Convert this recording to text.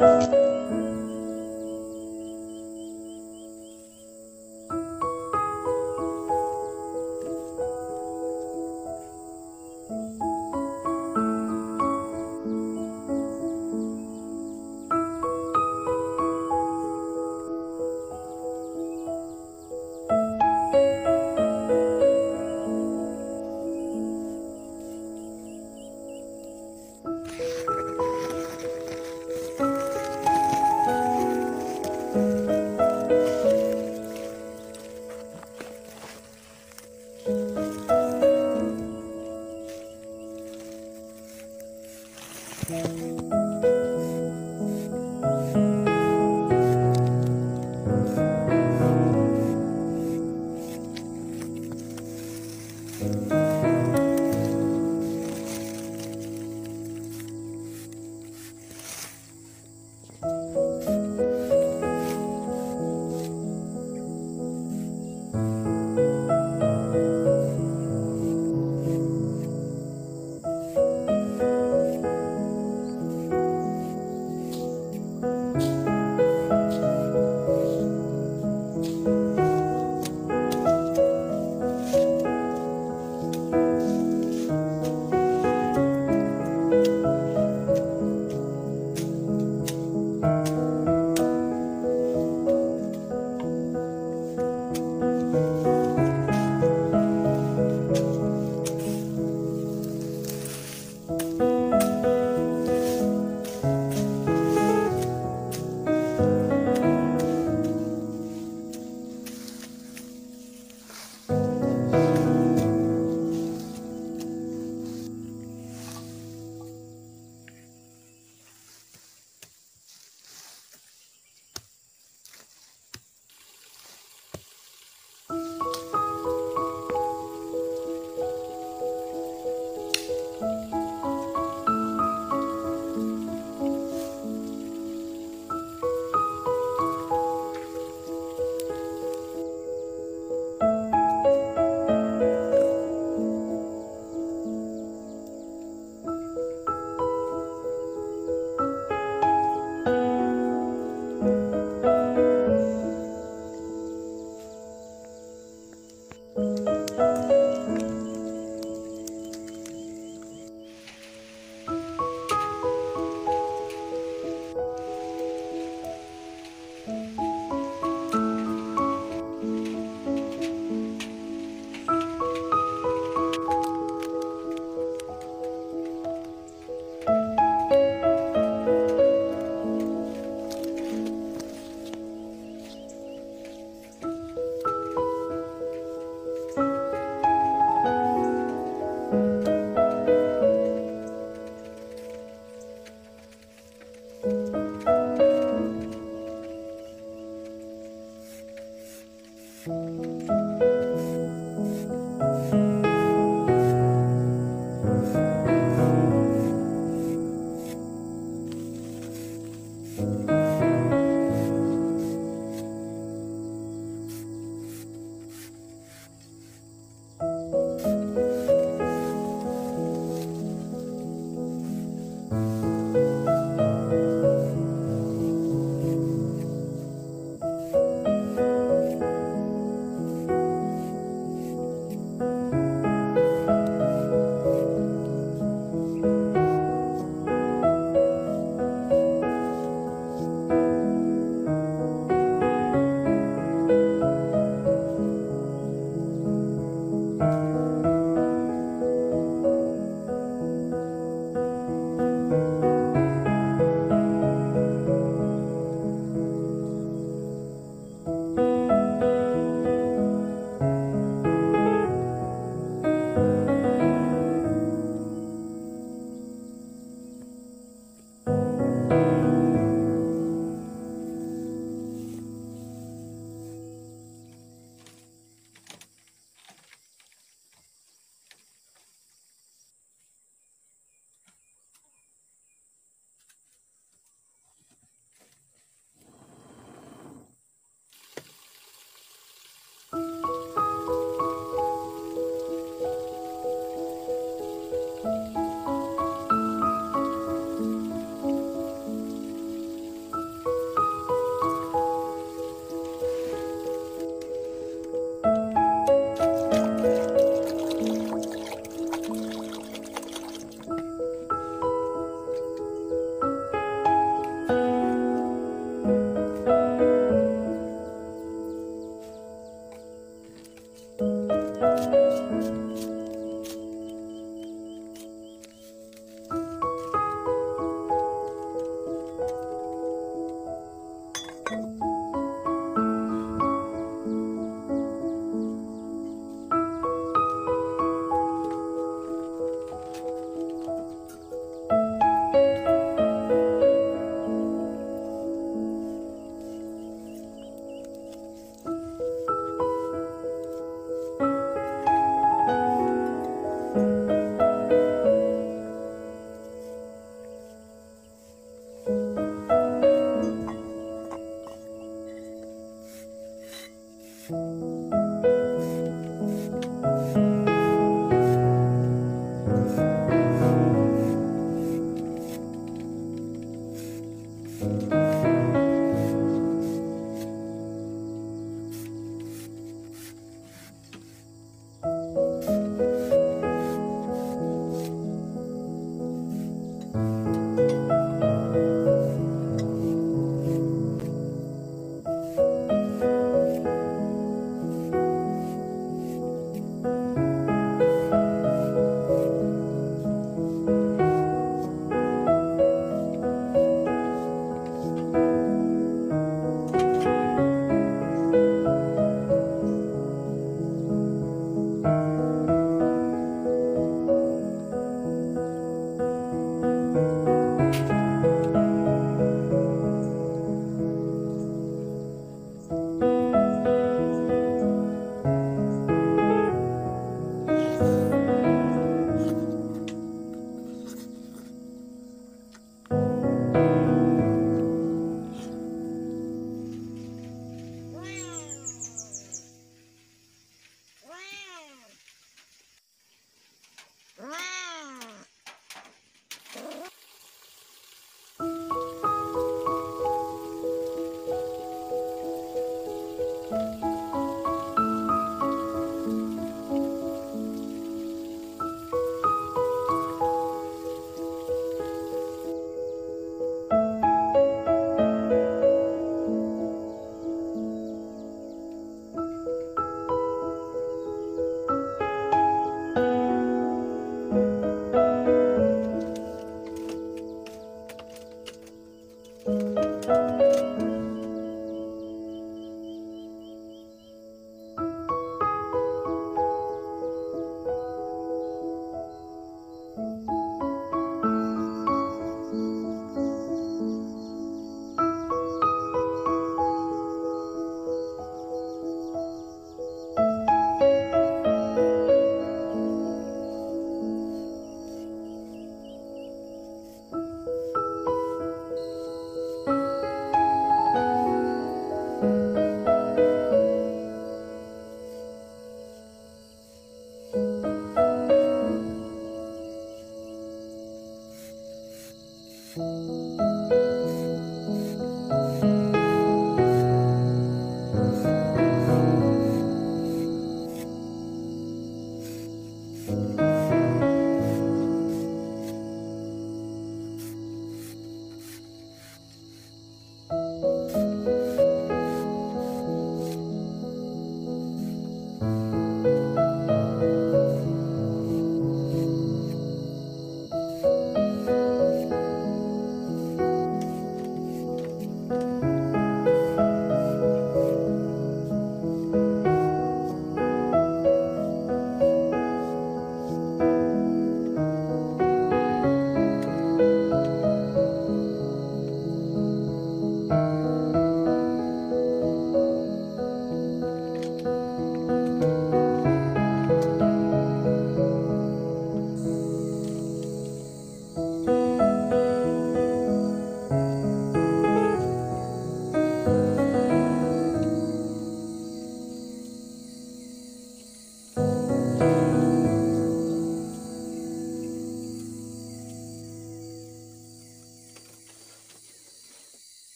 嗯。